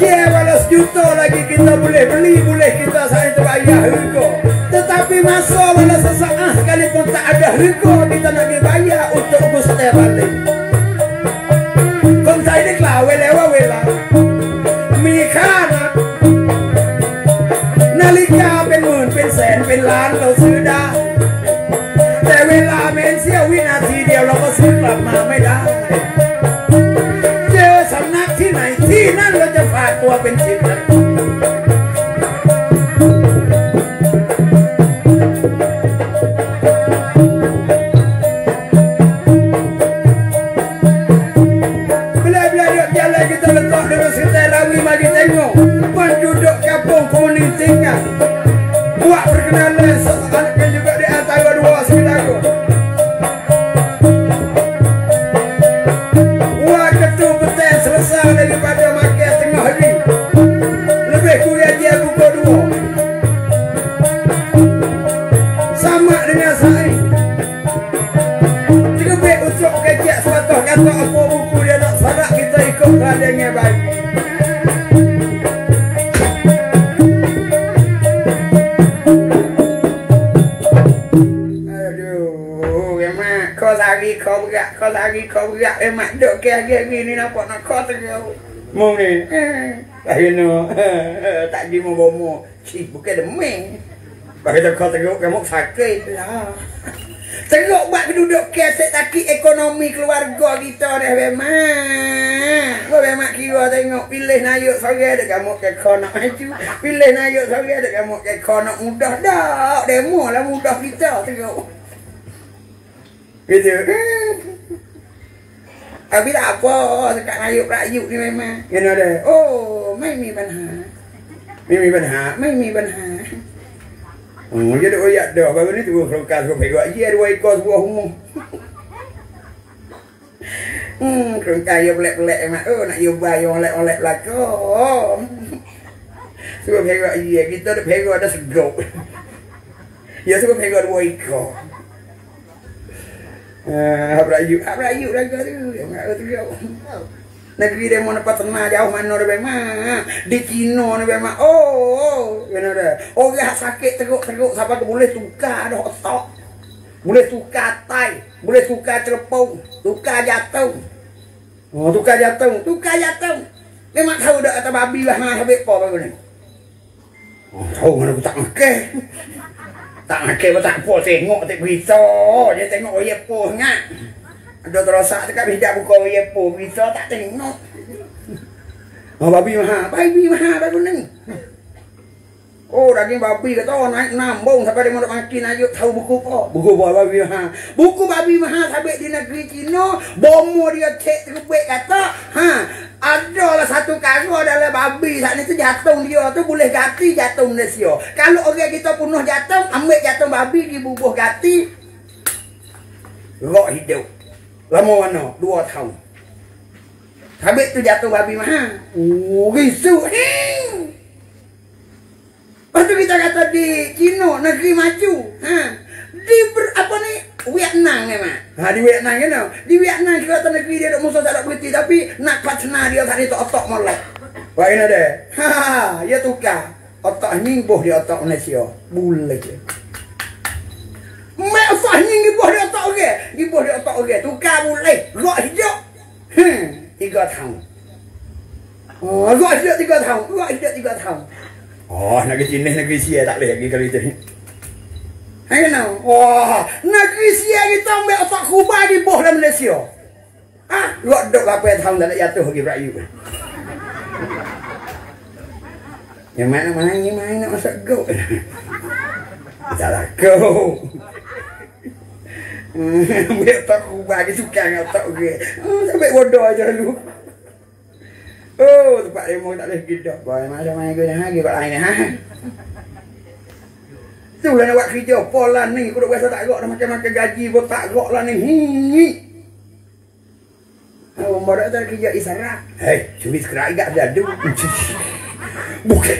Ya, walau sejuta lagi kita boleh beli, boleh kita saya terbayar harga. Tetapi masa walau sesaat sekalipun tak ada harga, kita nak dibayar untuk Gusti balik. Kong saya ni kelawe lewa wela. Mikana. Nalika เป็นหมื่นเป็นแสนเป็นล้านเราซื้อได้ แต่เวลาเมนเสี้ยววินาทีเดียวเราก็ซื้อกลับมา up and see them. Duk ke hari-hari ni nampak nak kau terjauh. Mau ni, eh, akhirnya tak di mau bomo. Cik, bukan demeng. Bagi kau terjauh kamu sakit lah. Teruk buat duduk kesek takik ekonomi keluarga kita dah memang. Kau memang kira tengok pilih nayuk sore dek kamu ke kau nak maju. Pilih nayuk sore dek kamu ke kau nak mudah dah. Demo lah mudah kita teruk. Gitu. เอาพิลาบก็สกัดอายุไรยุนี่ไหมมาเงินอะไรโอ้ ไม่มีปัญหา ไม่มีปัญหา ไม่มีปัญหาอือจะได้โอ้ยเดี๋ยวไปวันนี้ตัวโครงการก็ไปว่าเยี่ยดไว้ก็วัวหงอืมโครงการยกแหลกแหลกมาเออนายบายยกแหลกแหลกละก็ตัวเพลงว่าเยี่ยกินตัวเพลงว่าได้สกุลเยอะตัวเพลงว่าด้วยก็ ekor. Ah, Abrayu, Abrayu raga tu. Tu tu. Negeri dia mau dapat tenang jauh mana dia memang. Di Cina ni memang. Oh, oh. Dia. Orang sakit teruk-teruk sampai ke boleh tukar dah otak. Boleh tukar tai. Boleh tukar celepung. Tukar jatuh. Oh, tukar jatuh. Tukar jatuh. Memang tahu dah kata babi lah habis apa baru ni. Oh, tahu mana aku tak makan. Tak makan pun tak apa. Tengok tak berita. Dia tengok ya apa ingat. Ada terosak dekat bidak buka ya apa. Berita tak tengok. Oh, babi mahal. Babi mahal baru ni. Oh, daging babi kata oh, naik nambung sampai dia mau makin aja tahu buku apa? Buku apa babi mahal? Buku babi mahal sampai di negeri Cina, bomo dia cek terbit kata, ha, ada lah satu kargo adalah babi saat ni tu jatuh dia tu boleh ganti jatuh Malaysia. Kalau orang kita penuh jatuh, ambil jatuh babi dibubuh ganti. Rok hidup. Lama mana? Dua tahun. Habis tu jatuh babi mahal. Oh, risuk. Hing. Kita kata di Cina, negeri maju. Ha. Di ber, apa ni? Vietnam ni mak. Ha, di Vietnam kan tau. Di Vietnam kita kata negeri dia tak musuh tak ada berhenti. Tapi nak patna dia tadi tu otak molek. Wah ini ada. Ha, ya tukar. Otak nyingbuh di otak Malaysia. Boleh je. Mak otak nyingbuh di otak orang. Nyingbuh di otak orang. Tukar boleh. Rok hijau. Hmm, tiga tahun. Oh, rok hijau tiga tahun. Rok hijau tiga tahun. Oh, negeri Cina, negeri Sia tak boleh lagi kalau itu ni. Hai kenal? Wah, negeri Sia kita ambil otak kubah di bawah dalam Malaysia. Ah, lu dok berapa tahun dah nak jatuh lagi berayu. Yang mana mana yang mana nak masuk go? Lah go. Ambil otak kubah lagi suka dengan otak orang. Sampai bodoh aja dulu. Oh, tempat demo tak boleh gidak. Boy, macam mana guna ha? Gila lain ha? Tu lah nak buat kerja. Pola ni. Aku dah biasa tak gok dah macam-macam gaji pun tak gok lah ni. Hini. Oh, mau dah kerja isarak. Hei, curi sekerak igak jadu. Bukan.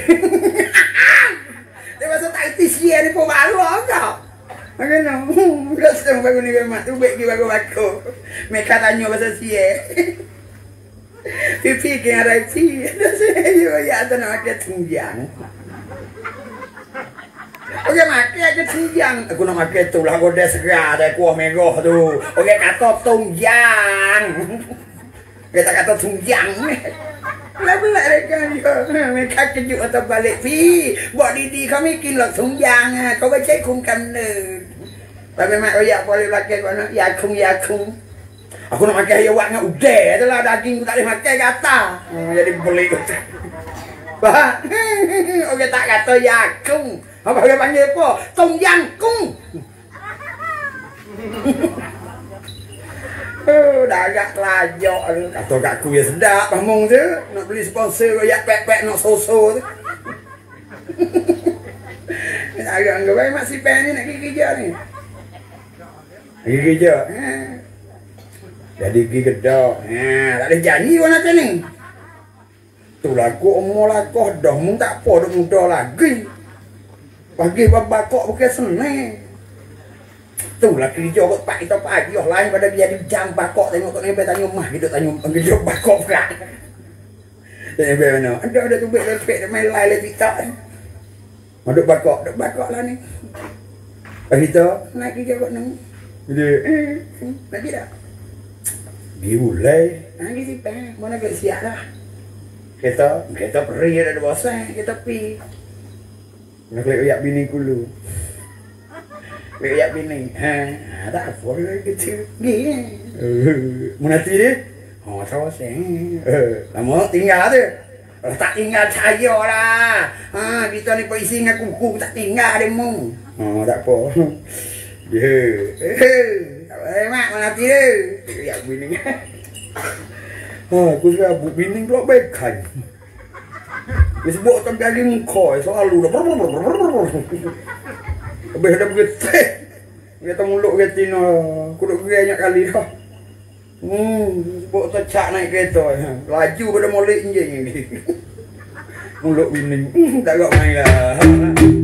Dia masa tak erti sia ni pun malu kau. Makan no. Dah setengah bagus ni memang tu baik bagus bagus. Mereka tanya pasal sia. พี่พี่แกอะไรพี่อยู่ยาตนาแกถึงย่างโอเคมาแกจะถึงย่างกูน้องมาแกตุลากูเดสกาได้กูเมงโกดูโอเคกาตอบตรงย่างแกตากาตอบถุงย่างแล้วเมื่อไรกันเยอะไม่คักจะอยู่อัตบาเลพี่บอกดีๆเขาไม่กินหรอกถุงยางอะเขาไม่ใช่คุมกันหนึ่งไปไม่มาเขาอยากบริรักเกณฑ์วะนะอยากคุมอยากคุม Aku nak makan ayam dengan udah tu lah daging aku tak boleh makan kata. Hmm, jadi boleh kata. Bah, okey tak kata ya kum. Apa dia panggil apa? Tong yang kum. Oh, dah agak telajak tu. Kata kat aku ya sedap pamung tu. Nak beli sponsor royak pek-pek nak soso tu. agak anggap baik mak si pen ni nak pergi kerja ni. Pergi kerja. Ha. Jadi pergi kedok. Ha, tak ada janji pun nanti ni. Tu laku umur laku dah mung tak apa dah muda lagi. Pagi babak kok bukan senang. Tu lah kerja kot pak kita pagi oh lain pada dia di jam bakok tengok tok nembe tanya mah gitu tanya kerja bakok kak. Tanya be mana? Ada ada tu bet lepek main lai le kita. Maduk bakok, duk bakok lah ni. Pagi tu naik kerja kot nang. Jadi eh nak tidak. Boleh. Ha gitu pe. Mana ke siap lah. Kita kita pergi ada bosan kita pi. Nak lihat bini kulu. Lihat bini. Ha, tak apa kecil. Gini. Menanti dia. Oh, tahu sih. Lama tinggal tu. Tak tinggal saya lah. Ha, kita ni polisi dengan kuku tak tinggal dia mu. Oh, tak apa. Ya. Eh, mak menanti dia. Lihat bini. Ha, aku suka bini pula baik kan. Dia sebut tak lagi muka selalu dah. Habis dah bergetek. Kita mulut ke Tino. Aku duduk banyak kali dah. Hmm, sebut tak cak naik kereta. Laju pada molek je. Mulut bini. Tak agak main lah.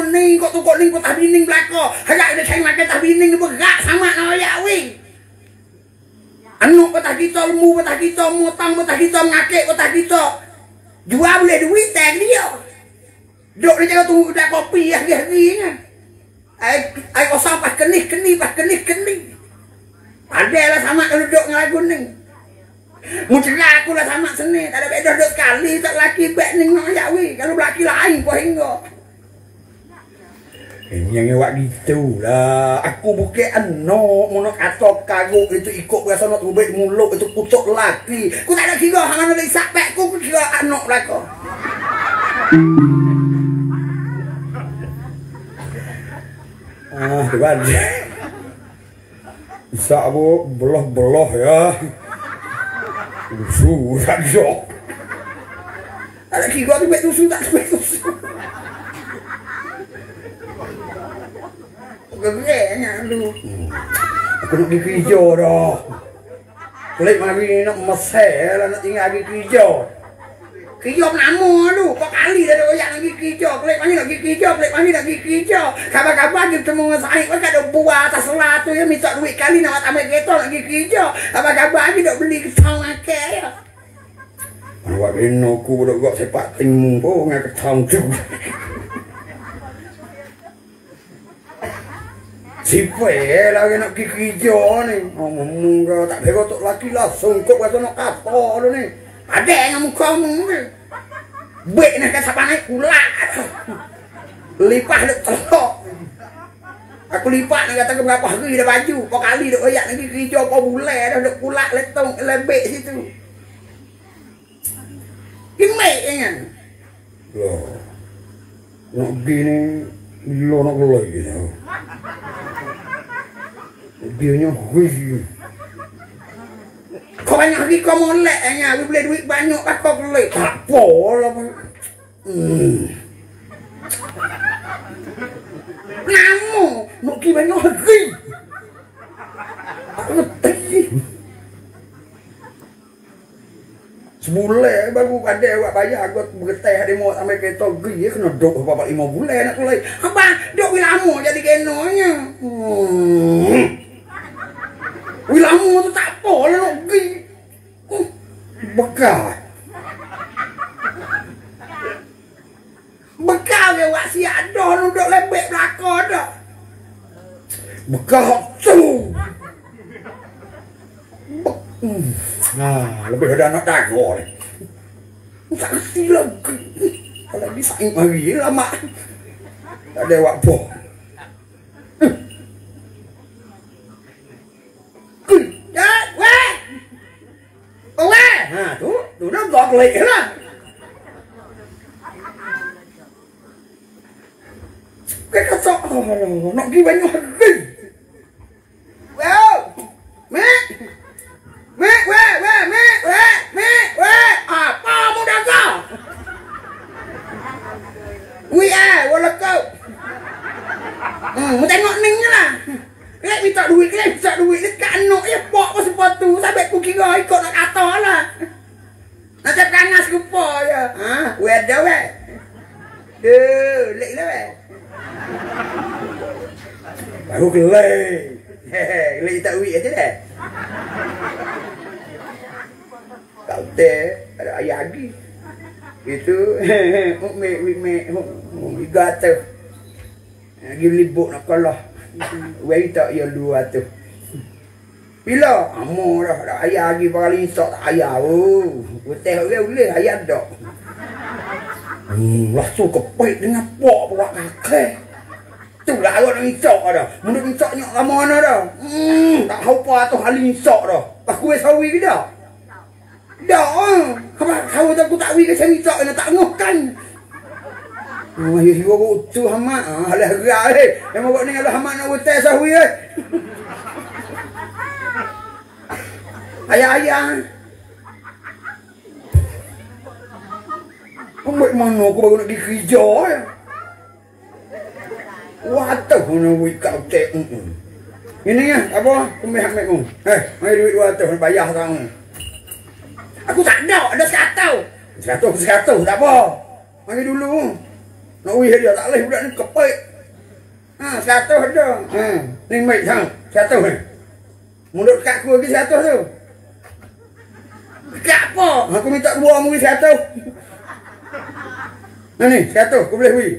lagu ning. Kok tukuk ning pun tak bining belako. Harap dia cari makan tak bining berat sama dengan ayak wing. Anu patah kita, lemu patah kita, mutang patah kita, mengakik patah kita. Jual boleh duit tag dia. Duduk dia jangan tunggu dah kopi hari-hari ni. Ai ai kosong pas kenih kenih pas kenih kenih. Ada lah sama kalau duduk dengan lagu ning. Mucera aku lah sama seni. Tak ada beda duduk sekali. Tak laki bek ni nak weh. Kalau laki lain pun hingga. Ini yang awak gitu lah. Aku bukan anak. Mana kata kaguk itu ikut berasa nak terubik mulut itu kutuk laki. Aku tak ada kira. Hang nak isak bek aku. Kira anak lah kau. Ah, tu kan. Isak aku belah-belah ya. Tusu tak jok. Ada kira tu bet tusu tak bet tusu. Gegernya lu. Aku nak pergi kerja dah. Kulit mari nak mesel lah nak tinggal pergi kerja. Kerja nama lu. Kau kali dah doyak nak pergi kerja. Kulit mari nak pergi kerja. Kulit mari nak pergi kerja. Kabar-kabar kita temu dengan Syed. Kau kat buah atas selah tu ya. Minta duit kali nak ambil kereta nak pergi kerja. Kabar-kabar lagi nak beli ketang makan ya. Awak bina aku budak gak sepak tingmu pun dengan ketang tu. Siapa lah nak pergi kerja ni. Ngomong kau tak boleh kau laki langsung kau kata nak kata tu ni. Ada yang muka mu ni. Bek nak kata siapa naik pula. Lipah duk telok. Aku lipat nak kata berapa hari dah baju. Kau kali duk oyak lagi kerja kau bulan dah duk pulak letong lebek situ. Kimek kan. Loh. Nak gini lo nak lagi tu. Biarnya hui. Kau banyak lagi kau molek hanya. Aku boleh duit banyak lah kau boleh. Tak apa lah. Hmm. Namu. Nak pergi banyak lagi. Aku letih. Sebulan baru ada awak bayar aku bergetai hari mau sampai kereta pergi ya kena duk berapa lima bulan nak kulai. Apa? Duk lama jadi kenonya. Hmm. Lama tu tak apa lah nak pergi. Hmm. Bekal. Bekal dia buat siap dah duduk lebek belakang dah. Bekal tu. Hmm. Ha, lebih ada anak dago ni. Tak kerti lagi. Kalau dia saing mari lama. Tak ada awak apa. Ya, weh. Oh, weh. Ha, tu. Tu dah gok lek lah. Cái cái sợ nó ghi bánh hoa ghi. Well, mẹ. Mẹ, mẹ, mẹ, mẹ, mẹ, mẹ, mẹ. Apa mu dah kau? We are, wala kau. Hmm, mu tengok ning je lah. Kelek minta duit, kelek minta duit dekat anak je pok apa sepatu. Kira ikut nak kata lah. Nak cakap kanas rupa je. Ha, we ada we. Duh, lek lah we. Baru kelek. Hehe, kelek tak duit aja dah. Kau teh ada ayah lagi. Itu mek mek mek tiga tu. Lagi libuk nak kalah. Wei tak ya dua tu. Bila amo dah ada ayah lagi paling sok tak ayah oh. Uteh orang boleh ayah dak. Hmm, langsung kepait dengan pok buat kakek. Tu lah orang nak insok dah. Menurut insok nyok lama mana dah. Hmm, tak tahu apa tu hal insok dah. Aku wei sawi ke dah? Dah. Apa tahu tak aku tak wi ke sini insok nak tak ngoh kan. Oh, ya ko tu hama. Ah, lah gerak eh. Yang mau ni kalau hama nak utai sawi eh. Ayah-ayah. Ambil mana aku baru nak pergi kerja ya. Tu nak wik kau tek. Ini ya, apa? Kumih ambil mu. Eh, mari duit 200 bayar sekarang. Aku tak ada, ada 100. 100 100 tak apa. Mari dulu. Nak wih dia tak boleh budak ni kepek. Ha, 100 ada. Ha, ni mai hang, 100 ni. Mulut kat aku lagi 100 tu. Dekat apa? Aku minta dua mu 100. Nah ni, 100 aku boleh wih.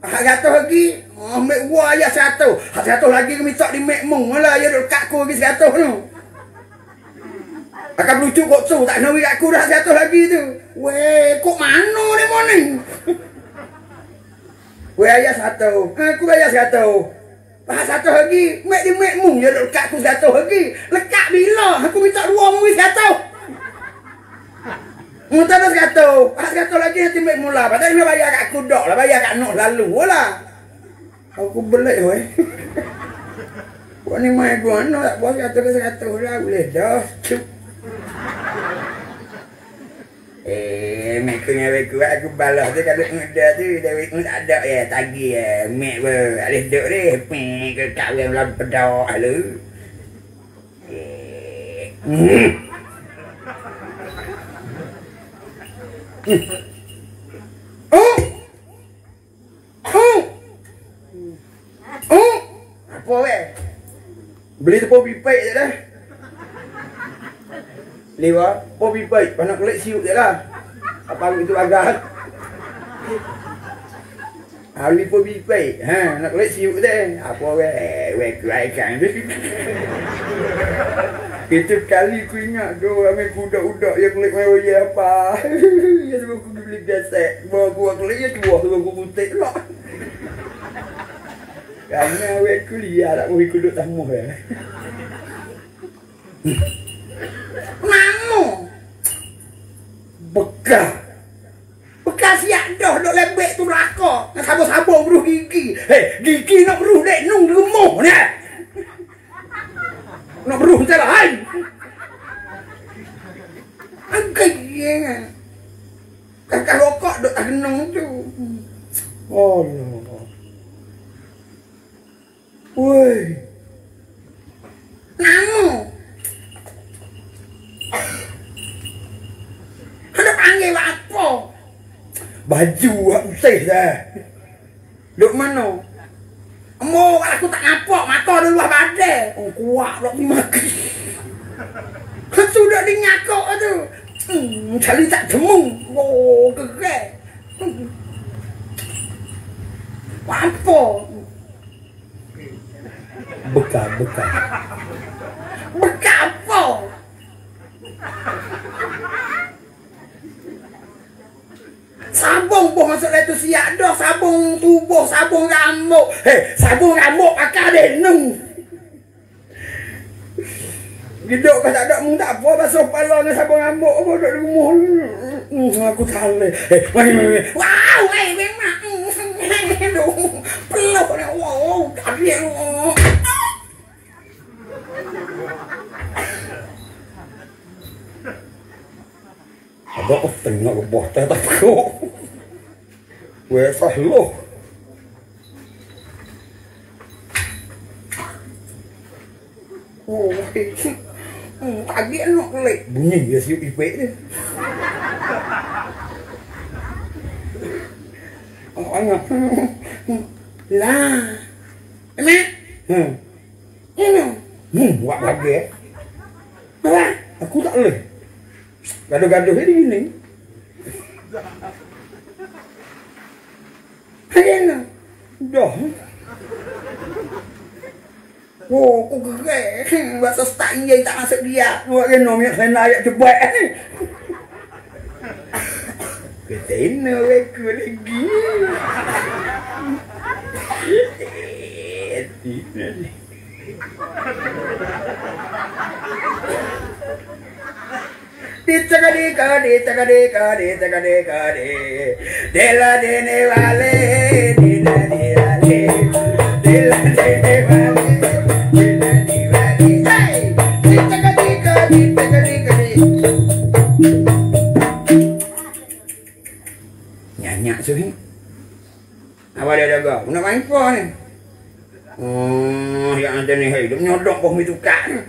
Hak satu lagi, ambil gua ayah satu. Hak satu lagi aku minta di mek mung lah, ya duk kat aku lagi satu tu. Akan lucu kok tu, tak nawi kat aku dah satu lagi tu. Weh, kok mana ni morning? Weh ayah satu, aku ayah satu. Hak satu lagi, mek di mek mung, ya kat aku satu lagi. Lekat bila, aku minta dua mu satu. Muntah dah satu. Ah satu lagi nanti mek mula. Pasal dia bayar kat aku dok lah, bayar kat nok lalu lah. Aku belik weh. Kau ni main gua no tak puas satu ke satu lah boleh dah. Cup. Eh, mek ku nyawe ku aku balas tu kalau muda tu Dewi ku tak ada ya tagi ya. Mek ber alih dok ni pek ke kawin lah pedok lu. Eh. Hmm. Oh! Oh! Oh! Beli tepung pipet je dah. Lewa, tepung pipet. Panak kulit siup je lah. Apa itu agak. Ahli tepung pipet. Ha, nak kulit siup je. Apa weh? Weh, kuaikan tu. Itu kali ku ingat tu ambil budak-budak yang kulit main oye apa. Ya sebab aku beli gesek. Bawa gua kulit ya dua sebab aku putih lah. Kerana awak kuliah tak boleh kuduk tamu ya. Mamu. Bekah. Bekah siap dah dok lembek tu raka. Nak sabo-sabo beruh gigi. Hei, gigi nak beruh dek nung gemuh ni. Beruh tak lain. Angkat dia. Kakak rokok duk tak kenung tu. Oh, no. Woi. Namu. Ada panggil apa? Baju putih dah. Duk mana? Amo aku tak di luar badan. Oh kuat pula maki. Sudah dinyakok tu. Hmm, cari tak temu. Oh, gegai. Apa? Bekal, bekal. Bekal apa? Sabung pun masuk dalam tu siap dah. Sabung tubuh, sabung rambut. Hei, sabung rambut pakai denung. Hidup kau tak ada mu tak apa basuh kepala dengan sabun rambut apa duduk di rumah. Hmm, aku tak Eh, mari mari. Wow, eh memang. Peluk ni. Wow, tak dia. Ada aku tengok ke bawah tak takut. Weh, sahloh. Oh, Hmm, kaget nak kelik. Bunyi dia siup ipik dia. Oh, anak. Lah. Emak. Hmm. Ini. Hmm, buat lagi eh. Apa? Aku tak boleh. Gaduh-gaduh ini gini. Nak? Dah. Oh, aku gerai. Bahasa start ni tak masuk dia. Buat nom yang saya nak cepat. Ketena aku lagi. Ditagadi kadi tagadi kadi tagadi kadi Dela dene wale boh mi tukar ni.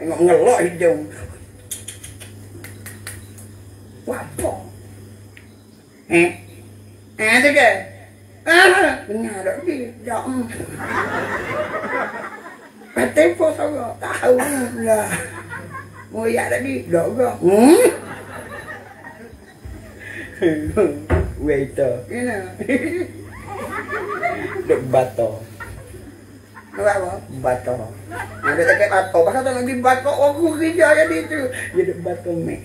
Tengok ngelok hidung. Apa? Eh? Eh, tu ke? Ah, dengar tak dia? Tak. Pakai pun saya tahu lah. Moyak tadi, tak ke? Hmm? Waiter. Kena. Duk bato. Apa apa? Bato. Ada tak bato. Pasal tak lagi bato. Aku kerja jadi tu. Dia duk bato mek.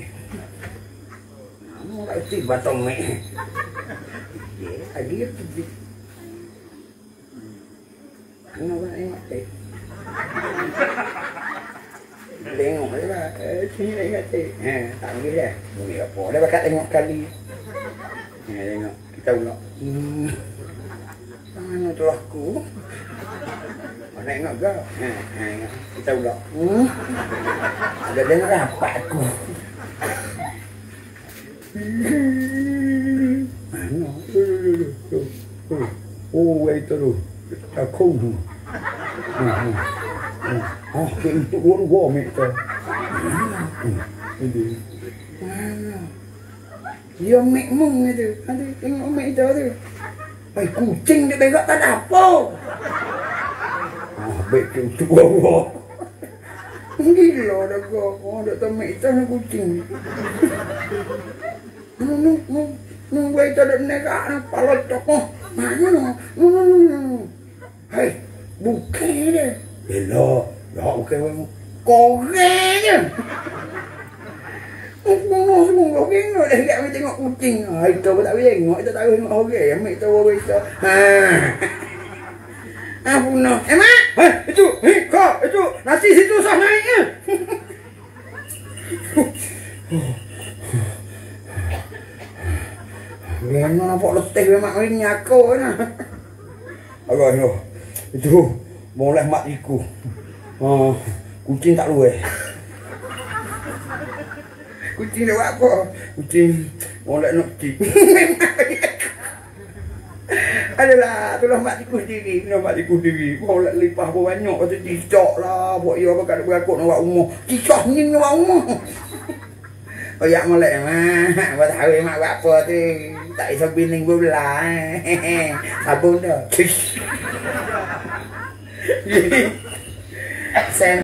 Kamu tak isi bato mek. Lagi dia pergi. Kenapa nak tengok? Tengok je lah. Eh, sini lagi kata. Eh, tak boleh dah. Boleh apa. Dah bakat tengok kali. Eh, tengok. Kita pula. Hmm. Mana tu aku? Mana tengok ke? Eh, eh, kita pula. Hmm. Ada dengar apa aku? Mana? Oh, wait tu. Aku. Hmm. Hmm. Ah, kayak itu orang gua mek tu. Ini. Ya mek mung itu. Ada tengok mek itu tu. Ai kucing dia tengok tak ada apa. Ah, baik tu tu gua. Gila dah gua. Oh, tahu mek itu nak kucing. Nu nu nu nu baik tak ada negak nak palot tokoh. Mana nu? Nu nu nu. Hai, bukan dia. Hello, đó ok không? Có ghê chứ. Nó không có cái người để gạo với ngọc một trình rồi tôi đã biết ngồi tôi đã biết ngồi ghê em mày tôi bây giờ à à phụ nhá Nghe nó nó vội lật tê với mạng bên nhà cô ấy nè Rồi rồi, chú Boleh mak iku. Oh, Kucing tak luwe. Kucing dia buat apa? Kucing molek nak kucing. Adalah, tu lah mak tikus diri. Kena mak tikus diri. Molek lipah pun banyak. Kata cicak lah. Buat ia apa kat berakut nak buat umur. Cicak ni nak buat umur. Oh ya molek mak. Buat tahu mak buat apa tu. Tak bisa bining belah. Sabun dah. Sen